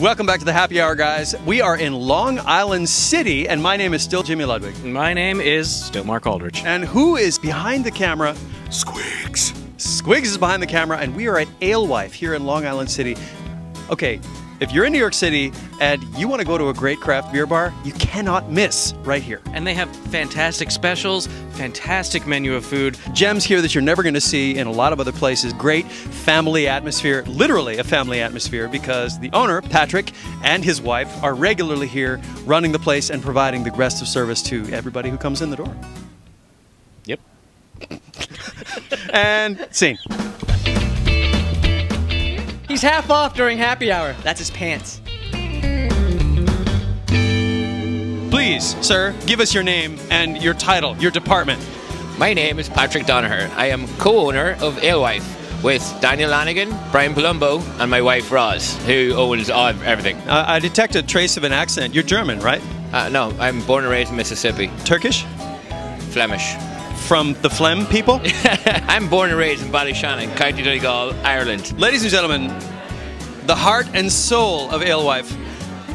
Welcome back to the Happy Hour, guys. We are in Long Island City, and my name is still Jimmy Ludwig. My name is still Mark Aldrich. And who is behind the camera? Squigs. Squigs is behind the camera, and we are at Alewife here in Long Island City. Okay, if you're in New York City and you want to go to a great craft beer bar, you cannot miss right here. And they have fantastic specials, fantastic menu of food. Gems here that you're never going to see in a lot of other places. Great family atmosphere, literally a family atmosphere, because the owner, Patrick, and his wife are regularly here running the place and providing the best of service to everybody who comes in the door. Yep. and scene. He's half off during happy hour. That's his pants. Please, sir, give us your name and your title, your department. My name is Patrick Donagher. I am co-owner of Alewife with Daniel Lanigan, Brian Palumbo, and my wife Roz, who owns all, everything. Uh, I detect a trace of an accent. You're German, right? Uh, no, I'm born and raised in Mississippi. Turkish? Flemish. From the Flem people? I'm born and raised in Ballyshannon, County Donegal, Ireland. Ladies and gentlemen, the heart and soul of Alewife,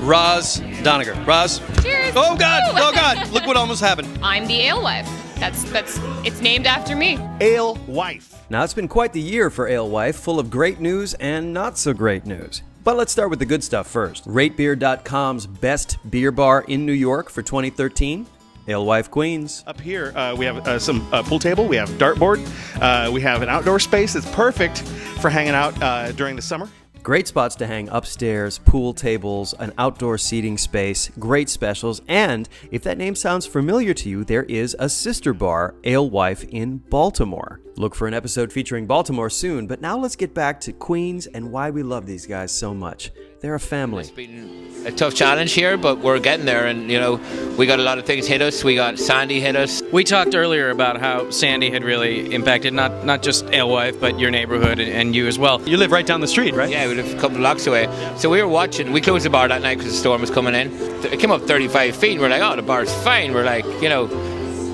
Roz Donagher. Roz? Cheers! Oh God! Oh God! Look what almost happened. I'm the alewife. That's that's it's named after me. Alewife. Now it's been quite the year for Alewife, full of great news and not so great news. But let's start with the good stuff first. RateBeer.com's best beer bar in New York for 2013. Alewife Queens. Up here, uh, we have uh, some uh, pool table. We have dartboard. Uh, we have an outdoor space that's perfect for hanging out uh, during the summer. Great spots to hang upstairs, pool tables, an outdoor seating space, great specials, and if that name sounds familiar to you, there is a sister bar, Alewife, in Baltimore. Look for an episode featuring Baltimore soon, but now let's get back to Queens and why we love these guys so much. They're a family. It's been a tough challenge here, but we're getting there, and you know, we got a lot of things hit us. We got Sandy hit us. We talked earlier about how Sandy had really impacted not not just Alewife, but your neighborhood and, and you as well. You live right down the street, right? Yeah, we live a couple of blocks away. So we were watching. We closed the bar that night because the storm was coming in. It came up 35 feet. And we're like, oh, the bar's fine. We're like, you know,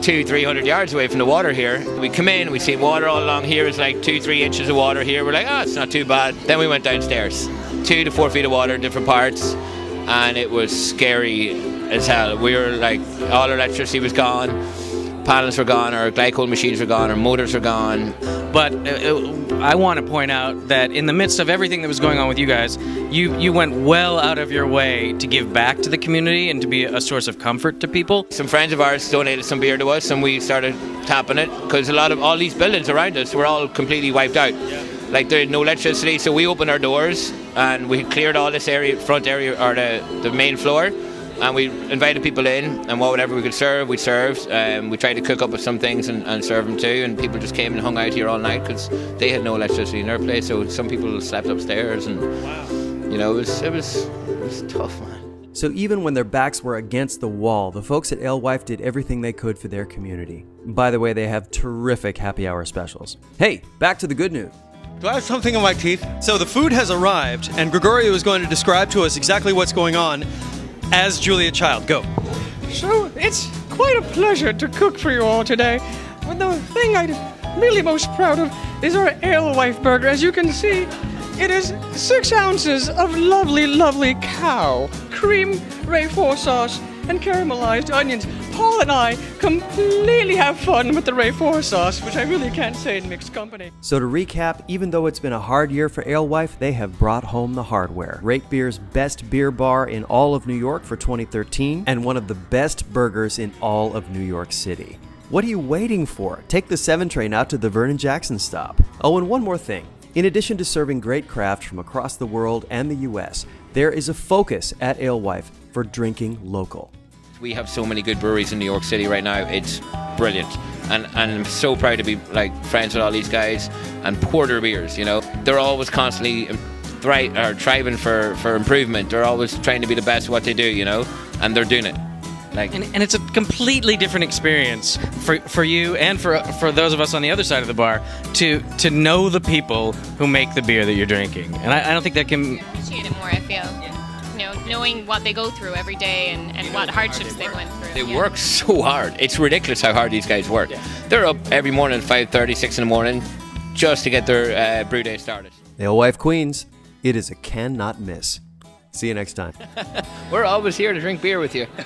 two, three hundred yards away from the water here. We come in, we see water all along here. It's like two, three inches of water here. We're like, oh, it's not too bad. Then we went downstairs, two to four feet of water in different parts, and it was scary as hell. We were like, all our electricity was gone. Panels were gone, our glycol machines were gone, our motors were gone. But uh, I want to point out that in the midst of everything that was going on with you guys, you you went well out of your way to give back to the community and to be a source of comfort to people. Some friends of ours donated some beer to us, and we started tapping it because a lot of all these buildings around us were all completely wiped out. Like there's no electricity, so we opened our doors and we cleared all this area, front area or the, the main floor, and we invited people in and whatever we could serve, we served. Um, we tried to cook up with some things and, and serve them too, and people just came and hung out here all night because they had no electricity in their place. So some people slept upstairs, and you know it was it was it was tough, man. So even when their backs were against the wall, the folks at Alewife did everything they could for their community. By the way, they have terrific happy hour specials. Hey, back to the good news. Do I have something in my teeth? So the food has arrived, and Gregorio is going to describe to us exactly what's going on as Julia Child. Go. So it's quite a pleasure to cook for you all today. But the thing I'm really most proud of is our Alewife burger. As you can see, it is six ounces of lovely, lovely cow, cream, Rainfort sauce, and caramelized onions. Paul and I completely have fun with the Rainfort sauce, which I really can't say in mixed company. So to recap, even though it's been a hard year for Alewife, they have brought home the hardware. RateBeer's best beer bar in all of New York for 2013, and one of the best burgers in all of New York City. What are you waiting for? Take the 7 train out to the Vernon Jackson stop. Oh, and one more thing. In addition to serving great craft from across the world and the US, there is a focus at Alewife for drinking local. We have so many good breweries in New York City right now. It's brilliant. And, and I'm so proud to be like friends with all these guys and pour their beers, you know. They're always constantly thri- or thriving for, for improvement. They're always trying to be the best at what they do, you know, and they're doing it. Like, And, and it's a completely different experience for, for you and for for those of us on the other side of the bar to to know the people who make the beer that you're drinking. And I, I don't think that can knowing what they go through every day and, and you know what hardships they, they, went through. They yeah. work so hard. It's ridiculous how hard these guys work. Yeah. They're up every morning at five thirty, six 6 in the morning just to get their uh, brew day started. The Alewife Queens, it is a cannot miss. See you next time. We're always here to drink beer with you.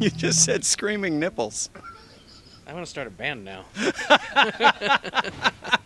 you just said screaming nipples. I'm going to start a band now.